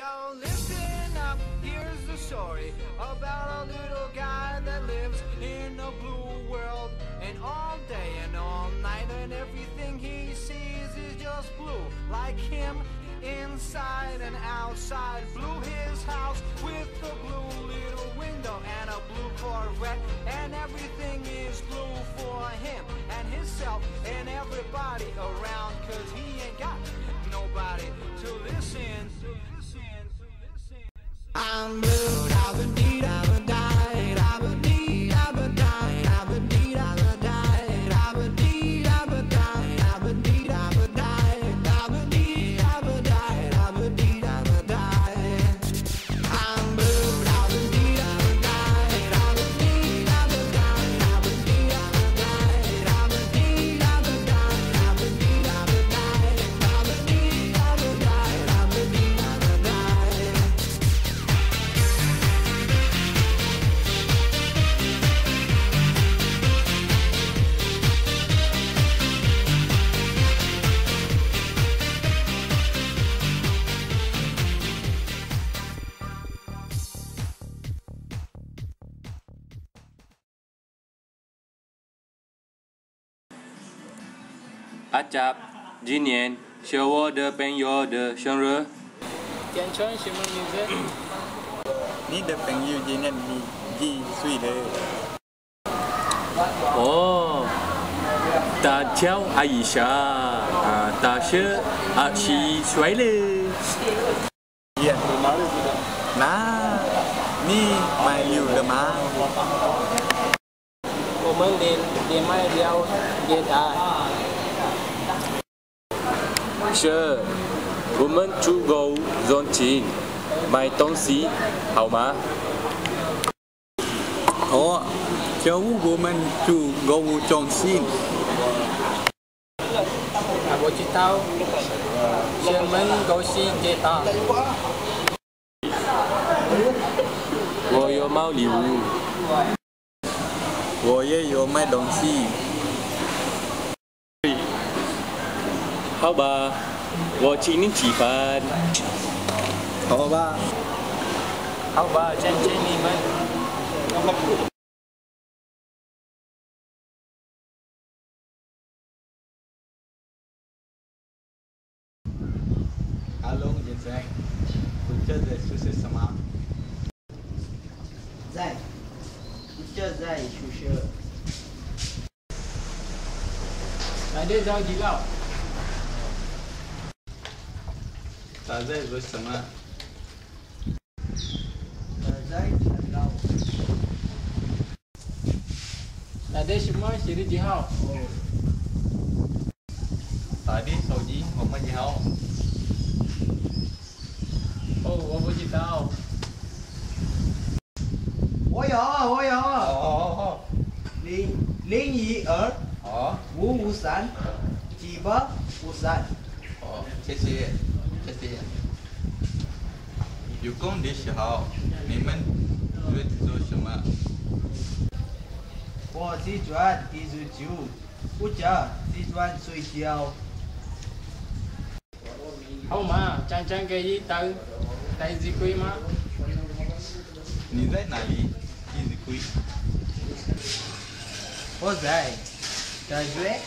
Yo, listen up, here's the story about a little guy that lives in a blue world. And all day and all night, and everything he sees is just blue. Like him, inside and outside. Blue his house with a blue little window and a blue Corvette. And everything is blue for him I'm 阿甲，今年是我的朋友的生日，点唱什么名字？你的朋友今年你几岁了？哦，大叫阿伊莎，啊，大是二十岁了。 Iya. Nah, ni mai liu le ma. 我们连连麦聊也打。 是，我们出国赚钱买东西，好吗？哦，教务我们去购物中心。啊，我知道，厦门狗是给打。我有买礼物，我也有卖东西。好吧我请你吃饭好吧好吧谢谢你们阿龙在在，不你在这是什么在就在宿舍来电召集了在说什么？那得什么写的几号？哦，打的手机我们几号？哦，我不知道。我有，我有。哦哦哦。零零一二。哦。五五三。几八五三。哦，谢谢。有空的时候你们会做什么？我喜欢踢足球，或者喜欢睡觉。好嘛，讲讲给你到来自贵吗？你在哪里？一直亏。我在大学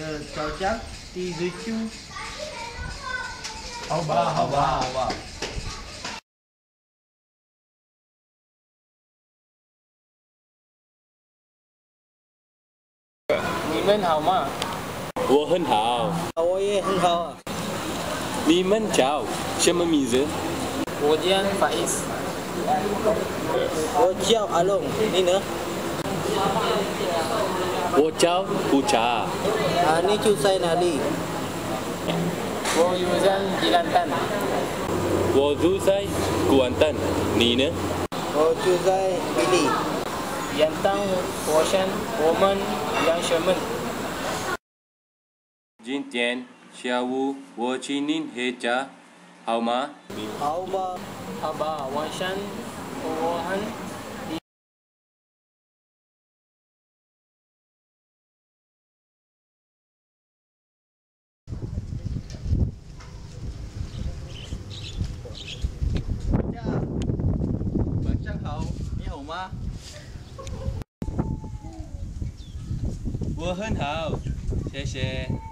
的操场踢足球。好吧，好吧。好吧。你们好吗？我很好，我也很好啊。你们叫什么名字？我叫 Faiz。我叫阿龙，你呢？我叫布查，啊，你住在哪里？我有在吉兰丹。我住在古安丹，你呢？我住 今下午我请您回家好吗？好吗好吧晚上我很你好吗？我很好谢谢。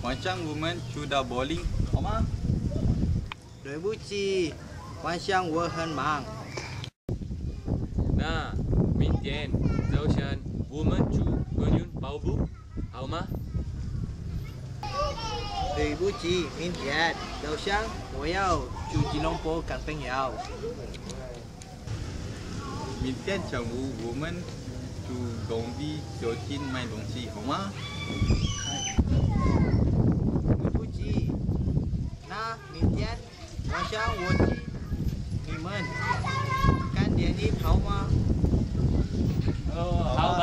Wanchang woman chuda bowling. Oma. Đối bu chi. Wanchang mang. Na, min tiền. Woman chu gunyun bao bu. Hao ma. Đối bu chi min tiền. Zhao po kan peng yao. Min wu woman chu gong vi cho chin mai long 天晚上我去你们干点力跑吗？哦，好